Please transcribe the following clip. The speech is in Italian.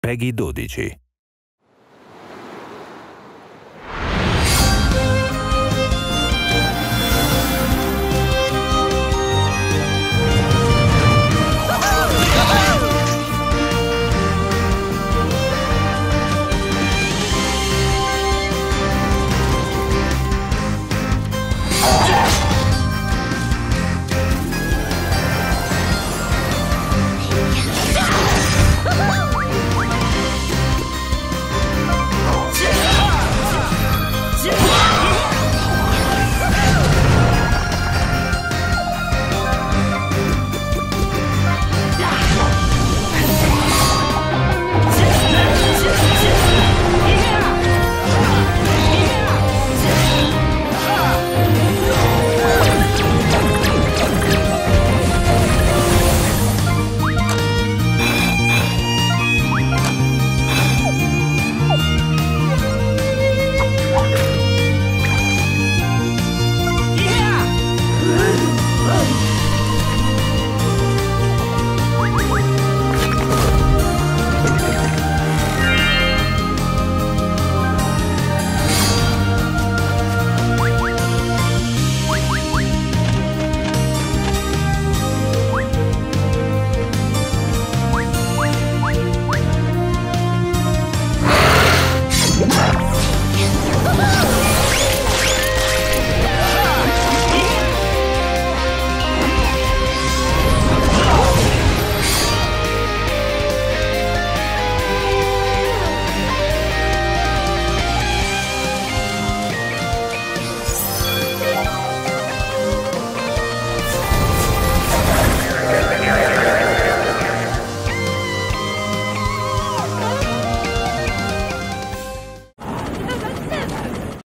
Peggy 12.